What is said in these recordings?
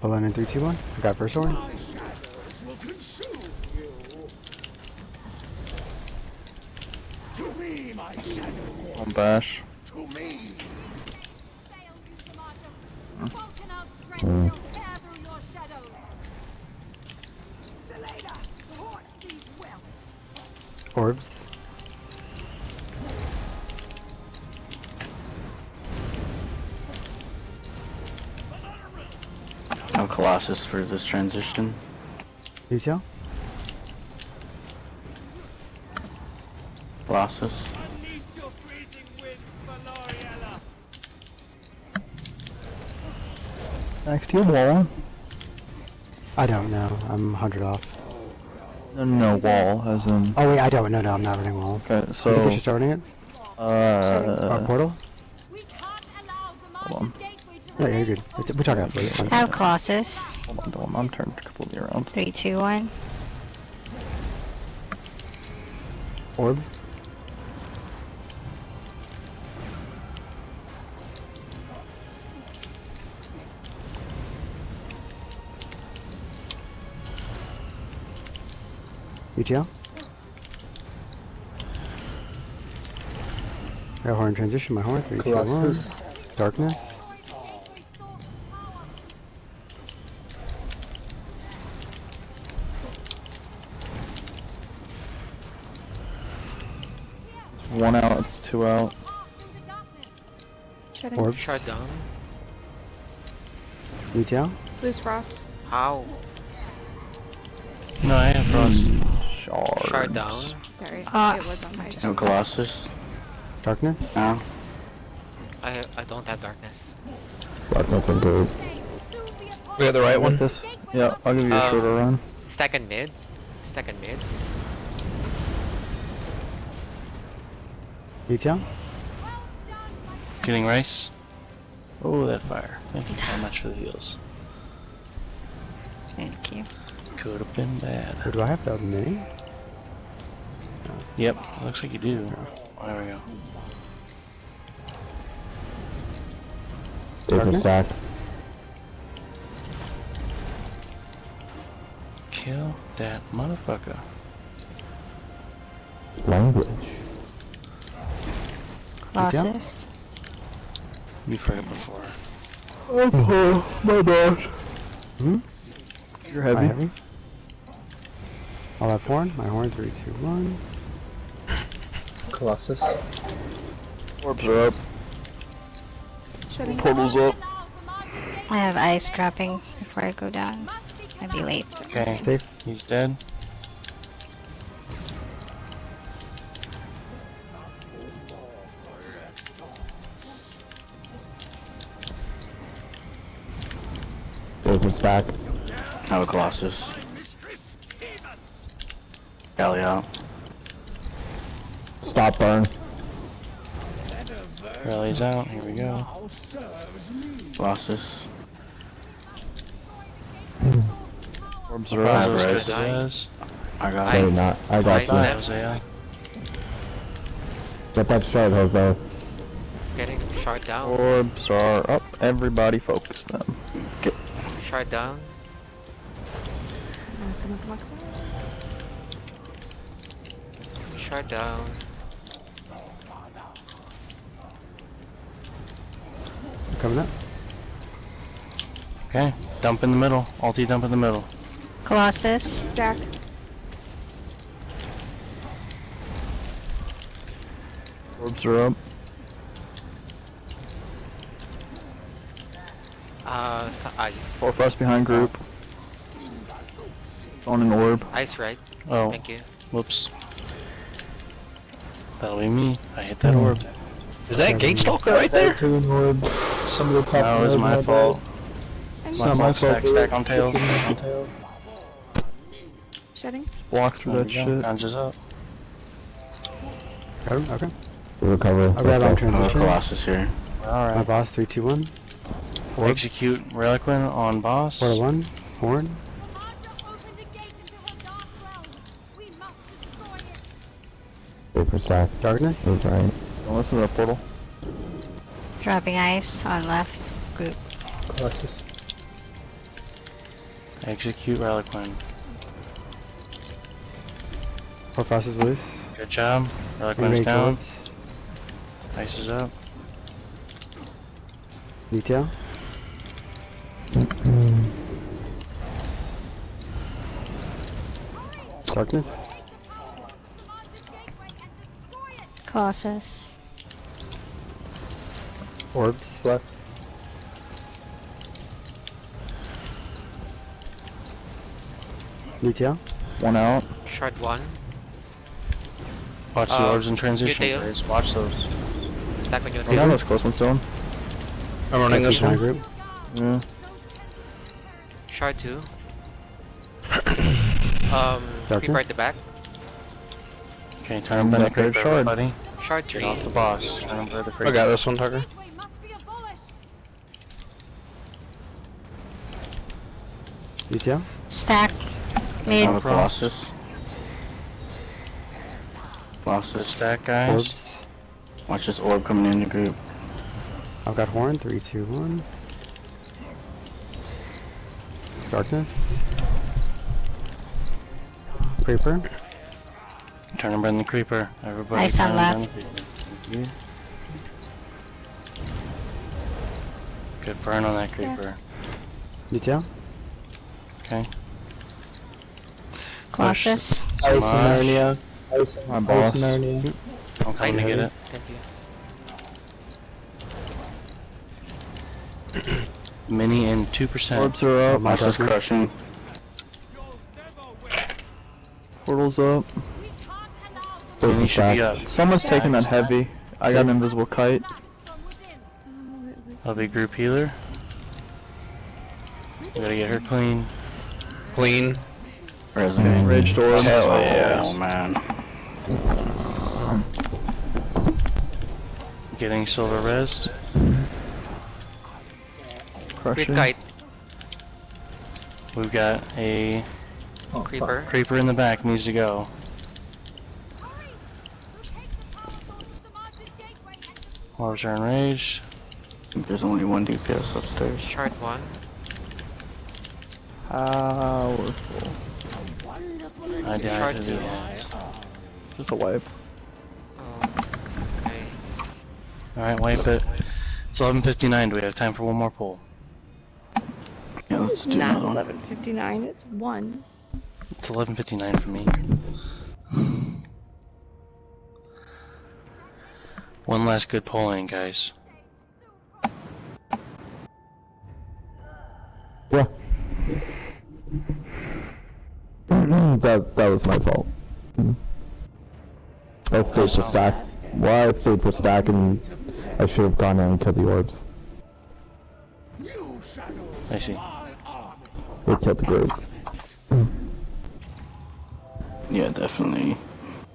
Pull in in 3, 2, 1. I got first horn. On bash. Fail, you No Colossus for this transition. Detail. Colossus. Unleash your freezing wind, Valoriella! Next to your wall. I don't know. I'm 100 off. No, no, no, wall, as in. Oh, wait, I don't. No, no, I'm not running wall. Okay, I think we so. should start running it. Uh. Uh, portal? We can't allow the Hold on. March's gateway to Yeah, remain you're good. It's, we talked about it. It's. I have Colossus. Hold on, hold on, I'm turned completely around. Three, two, one. Orb. ETL. Got horn transition, my horn, 3, 2, 1. Darkness. gateway source of power. One out, it's two out. Path through the darkness. Shedding. Orb. Shut down. ETL. Loose frost. How? No, I have frost. Shards. Shut down. Sorry, Uh, it was on my No Colossus. Darkness. No. I I don't have darkness. Darkness and good. We got the right one? This? Yeah, I'll give you a Uh, shorter run. Second mid. Second mid. ETL. Getting rice. Oh, that fire. Thank you very much for the heals. Thank you. Could have been bad. Or do I have the mini? Yep, looks like you do. Oh, there we go. Darkness. stack. Kill that motherfucker. Language. Colossus. You've heard it before. Oh, my bad. Hmm? You're heavy. heavy. I'll have horn. My horn. Three, two, one. Colossus. Orbs are up. Shedding. Portal's up. I have ice dropping before I go down. I'd be late. Okay, he's dead. Safe stack. No Colossus. Hell yeah. Stop burn. Rally's out. Here we go. Colossus. Orbs are Five up. Rose res. good as I got Nice. Wait, not. I got Nice. you. Get that shard, Jose. Getting shot down. Orbs are up. Everybody focus them. Shot down. Come on, come on, come on, come on. Shot down. Coming up. Okay, dump in the middle. Ulti dump in the middle. Colossus. Stack. Orbs are up. Uh, so ice. Four frost behind group. On an orb. Ice right. Oh, Thank you. whoops. That'll be me. I hit that hmm. orb. Is that Gate Stalker right there? Two an orb. Some of the top. That was my fault. And My fault. Stack, stack on tails. Stack on tails. Shedding. Walk through There that we go. shit. Conjures up. Got him? Okay. Recover. I'll grab on Let's go. No transition. Colossus here. Alright. My Alright. boss. Three, two, one. Orb. Execute Relequen on boss. Portal one. Horn. Commander opened a gate into her dark realm. We must destroy it. Safe for stack. Darkness. That's right. Don't listen to the portal. Dropping ice on left group. Colossus. Execute Relequen. Holdfast is loose. Good job. Relequen's Remake down. Ice is up. Detail. Darkness. Colossus. Orbs left. Detail. One out. Shard one. Watch the Uh, orbs in transition Uteo. phase. Watch those. Stack on your Oh, yeah, tail. that's close one still. I'm running this Keep my one. group. Yeah. Shard two. Um, creeper at the back. Okay, turn him by the Back there, creeper, shard. everybody. Shard Get off the boss. Turn him the creeper. I got this one, Tucker. Gateway must. Detail. Stack. I Mid. have a Colossus. Good Colossus. stack, guys. Orbs. Watch this orb coming in the group. I've got horn. Three, two, one. Darkness. Creeper. Turn him by the creeper. Everybody. Ice on turn him by left. Thank you. Good burn on that creeper. Detail. Okay. Colossus. Ice Narnia. My boss. Narnia. I'm coming to get it. Thank you. Mini and 2%. Orbs are up. my Watch this darkness. crushing. Portals up. We can't allow the Mini Vapor should be stack. up. Someone's taking that Stack. heavy. I got an invisible kite. blast from. I'll be group healer. We gotta get her clean. Clean. Resonating. Rage door. Hell Oh, yeah, man. Getting silver rest. Creep Crushing. kite. We've got a Oh, creeper. creeper in the back needs to go. Hurry! Who takes the console to the Margin Gateway and destroy Orbs are enraged. I there's only one DPS upstairs. Shard one. Powerful. I died Shard to two. the ants. Just a wipe. Oh. Okay. Alright, wipe it. It's 11.59. Do we have time for one more pull? Yeah, let's do Not another one. 11:59. It's one. It's 11.59 for me. One last good pulling, guys. Yeah. that that was my fault. I stayed for stack. Well, I stayed for stack and I should have gone in and killed the orbs. I see. They killed the graves. Yeah, definitely.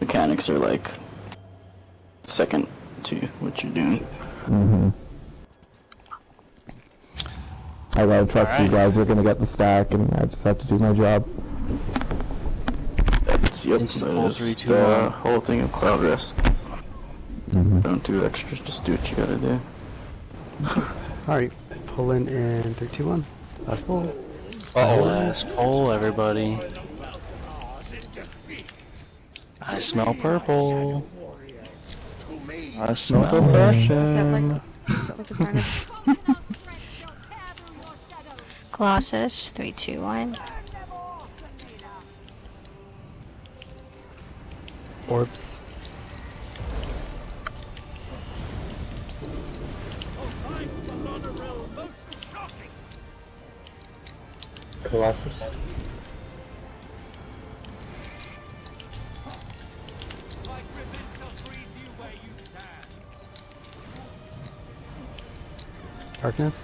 Mechanics are like second to what you're doing. hmm I gotta trust you Alright. guys are gonna get the stack and I just have to do my job. That's yep. Instant That pull, is the one. whole thing of Cloudrest. hmm Don't do extras. Just do what you gotta do. Alright. Pull in in three, two, one. Last pull. Last pull, everybody. I smell purple. I smell Smell Is that depression. like, is that like a sign of Find enough strength to tear through your shadows. Colossus. Three, two, one. Orbs. Colossus. Darkness.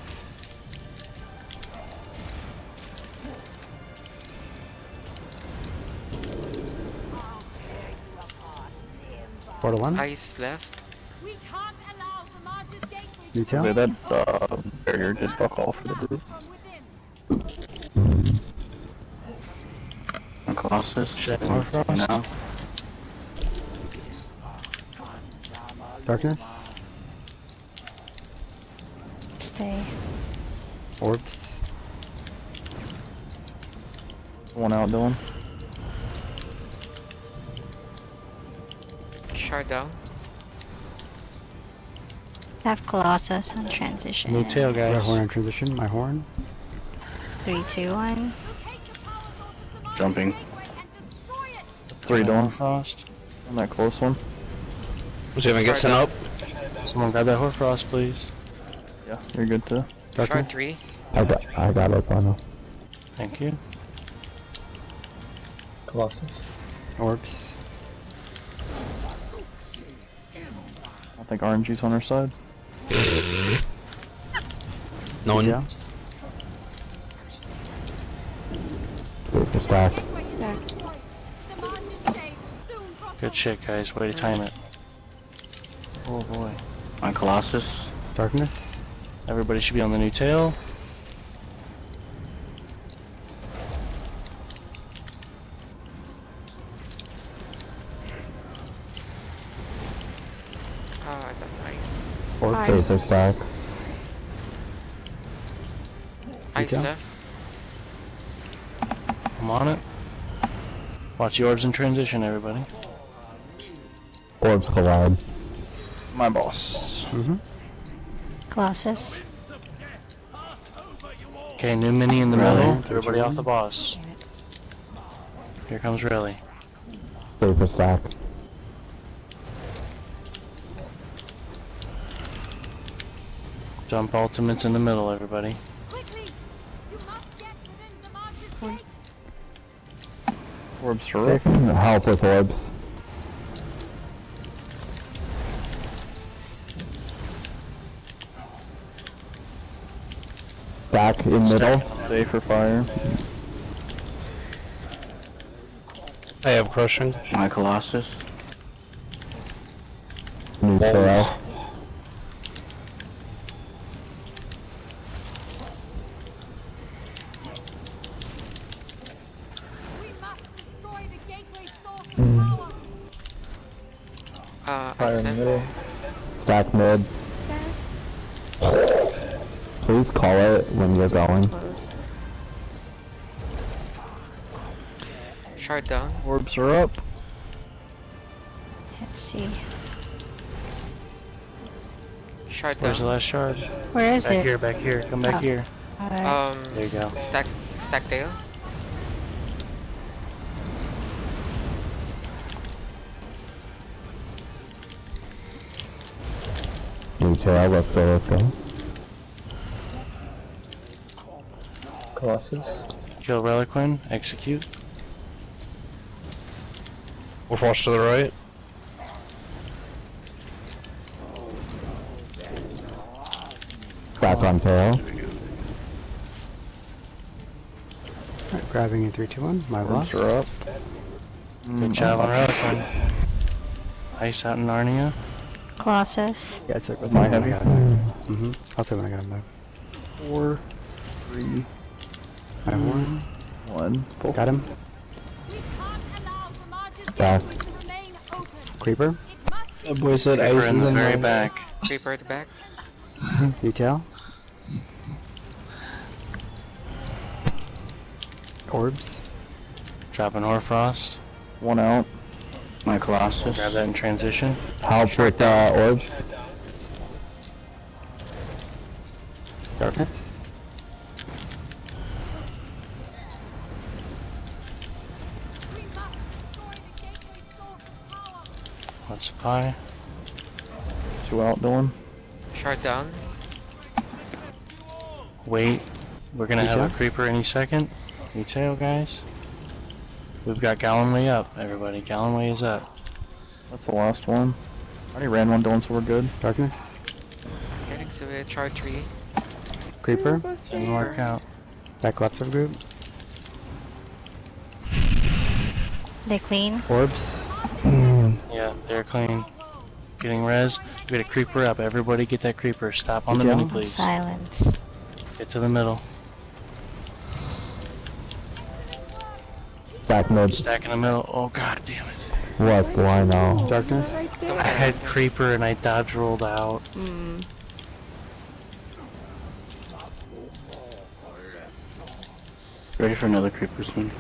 Portal one. Ice left. We can't allow the Margin Gateway to Detail. Say that uh, barrier did fuck all for the group. from within. And Colossus. Check frost. now. Darkness. Stay. Orbs. One out, Dylan. Shard down. Have Colossus on transition. New tail, My guys. horn in transition. My horn. Three, two, one. Jumping. Three, Dylan. Frost. On that close one. Was even get sent up? Someone grab that Hoarfrost, please. Yeah, you're good too. Shard three. I got, I got it, Bono. Thank you. Colossus. Orbs. I think RNG's on our side. No one. Yeah. Super stack. Back. Good shit, guys. Way to time it. Oh boy. My Colossus. Darkness. Everybody should be on the new tail. Ah, I got nice. Orbs. Ice. Super stack. Ice Yeah. left. I'm on it. Watch the orbs in transition, everybody. Orbs collide. My boss. Mm-hmm. Colossus. Okay, new mini in the Rally. middle. Everybody off the boss. Here comes Riley. Super stack. Jump ultimates in the middle, everybody. Quickly! You must the march's! Orbs are up. Help with orbs. Stack in middle. Stay for fire. I have crushing. My Colossus. New tail. When you're. Close. Shard down. Orbs are up. Let's see. Shard down. Where's the down. last shard? Where is Back it? here, back here. Come back Oh. here. Alright. Um, There you go. Stack, stack tail. New tail. Let's go. Let's go. Colossus. Kill Relequen. Execute. We'll flush to the right. Back on tail. Alright, grabbing in three, two, one. My Orbs loss. are up. Good job on Relequen. Ice out in Narnia. Colossus. Yeah, it's like with My my heavy. Mm-hmm. I'll take when I get him back. Four, three, My horn. one. Pull. Got him. We can't the march's Back. gateway to remain open! Creeper. It must That boy said Creeper in the very back. Creeper at the back. New tail. Orbs. Dropping Hoarfrost. One out. My Colossus. Grab that in transition. Help with uh, orbs. Darkness. Watch the pie. Two out, Dylan. Shard down. Wait. We're gonna Good have job. a creeper any second. New tail, guys. We've got Galenwe up, everybody. Galenwe is up. That's the last one. Already ran one, Dylan, so we're good. Darkness. Getting to it. Shard three. Creeper. Didn't work out. Back left of group. They clean. Orbs. Yeah, they're clean. Getting res. We got a creeper up. Everybody get that creeper. Stop on the Yeah. mini, please. Silence. Get to the middle. Stack mid. Stack in the middle. Oh god damn it. What? Why now? Darkness. Right I had creeper and I dodge rolled out. Mm. Ready for another creeper soon.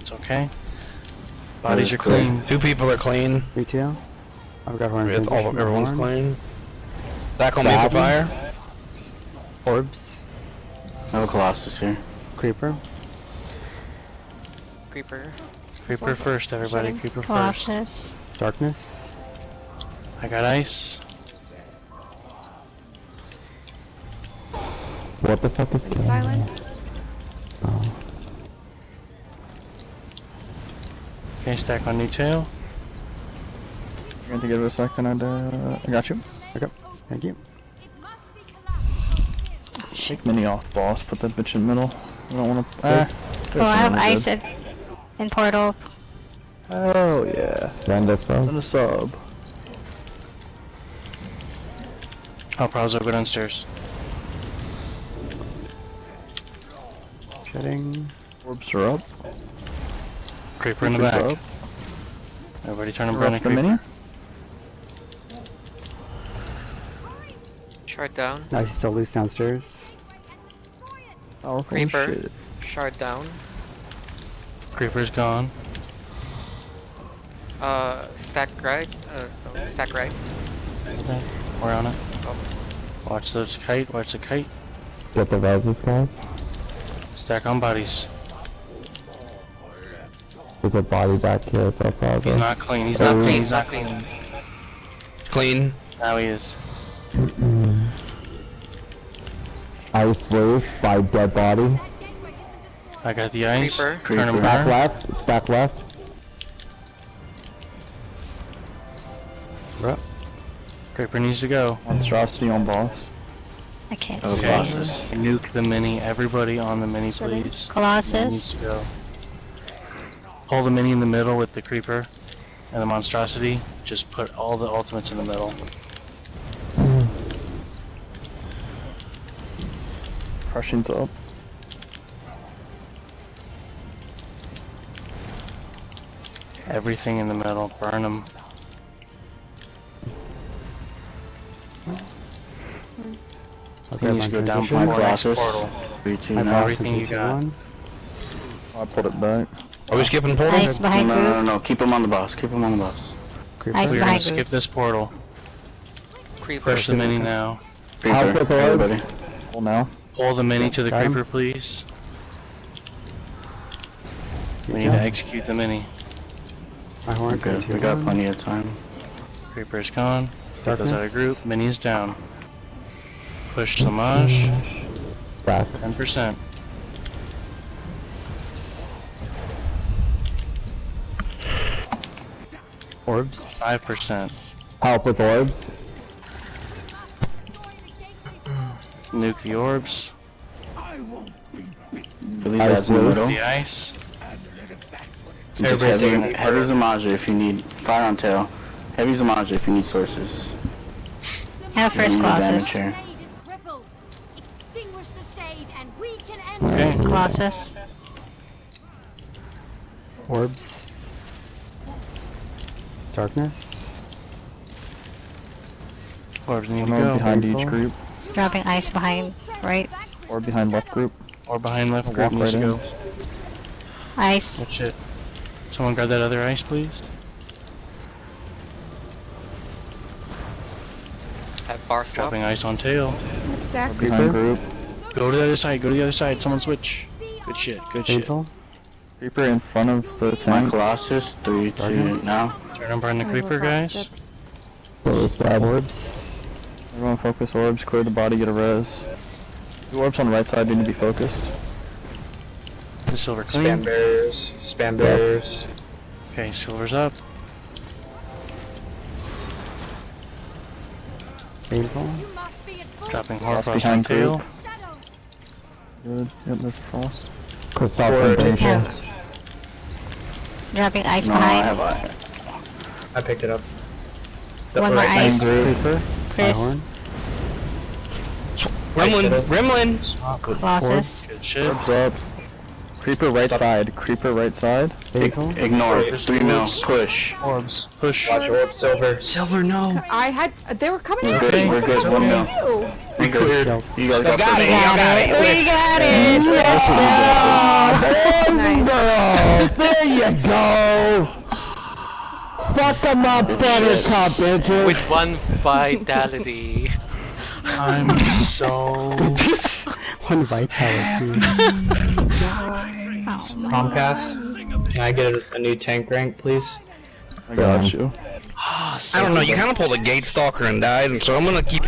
It's okay. Bodies are That is great. clean. Two people are clean. Me too. I've got horn. With all, Transition, everyone's horn. clean. Back on Maple Stab. Fire. Orbs. I have a Colossus here. Creeper. Creeper. Creeper first, everybody. Shutting. Creeper first. Colossus. Darkness. I got ice. What the fuck is killing? Silenced. Oh. Okay, stack on new tail. You're going to give it a second, and uh, I got you. Okay. Thank you. Shake must be collapsed. Take mini off, boss. Put that bitch in the middle. I don't want to. Ah, Oh, I have good. ice in, in portal. Oh yeah. Send us up. Send a sub. Oh, Prowls, go downstairs. Shedding. Orbs are up. Creeper in the back. up. Everybody turn and We're burn a up the creeper. mini. Shard down. I still loose downstairs. Powerful Creeper. shit. Shard down. Creeper's gone. Uh, stack right. Uh, no, stack right. Okay, we're on it. Oh. Watch those kite, watch the kite. Get the vases, guys. Stack on bodies. There's a body back here. It's our oh, problem. He's not clean, he's not Oh. clean, he's not Not clean. clean. Clean. Now he is. Mm-hmm. Ice loose by dead body. I got the ice. Creeper. Turn and Creeper. Stack left. Stack left. We're up. Creeper needs to go. Monstrosity on boss. I can't I have a see. Okay. Colossus. Nuke the mini. Everybody on the mini, Shutting. please. Needs Colossus. Hold the mini in the middle with the creeper and the monstrosity. Just put all the ultimates in the middle. Crushing's up. Everything in the middle. Burn them. I'll He grab to go down next Colossus. portal. Three, My now. everything you got. one. I pulled it back. Are we skipping portal? Ice behind No, no, no, no. Keep him on the boss. Keep him on the boss. Creeper. Ice We're gonna skip group. this portal. Creeper. Push the mini now. How Creeper. quick are Everybody. Well now. Pull the mini to the Got him. creeper, please. We need too. to execute the mini. My horn. Good. We got plenty of time. Creeper's gone. Get Darkness. those out of group. Mini is down. Push Samaj. Stack. 10%. Orbs. 5%. Help with orbs. Mm. Nuke the orbs. Release Ice ads the loose. middle. Ice. Just heavy, taking heavy Z'Maja if you need fire on tail. Heavy Z'Maja if you need sources. Have first You need Colossus. damage here. Shade is crippled. Extinguish the shade and we can enter. Okay. Colossus. Orbs. Darkness. Orbs need to go. behind each group. Dropping ice behind right. Or behind left group. Or behind left group walk needs right to go. Ice. Good shit. Someone grab that other ice, please. Have bar swap. Dropping ice on tail. Stack. Or behind Creeper. group. Go to the other side. Go to the other side. Someone switch. Good shit. Good shit. Painful. Creeper in front of the My. Colossus. Three, two, now. Turn and burn the creeper, we're guys. fucked So stab. Orbs. Everyone focus orbs. Clear the body. Get a res. The orbs on the right side need to be focused. The silver clean. Spam barriers. Spam barriers. Okay, silver's up. Painful. You must be at full Dropping Frost Hoarfrost on behind tail. Good. Yep, there's frost. Crystal Forward. Temptation. Dropping ice No, I behind. Have I. I picked it up. The One more right ice. Creeper. My Chris. horn. Gremlin. Gremlin. Colossus. Good shit. Orbs up. Creeper right Stop. side. Creeper right side. Painful. Ignore. Just Three mil. Push. Orbs. Push. Watch orb silver. Silver, no. I had. They were coming We're in. good. We're good. One mil. We're good. Yo. You guys got, got this. it. We got it. We got it. Let's go. There you go! Fuck 'em up, Buttercup, bitches! With one vitality. I'm so. One vitality. Comcast. Can I get a, a new tank rank, please? I got you. I don't know, you kind of pulled a gate stalker and died, and so I'm gonna keep